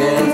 and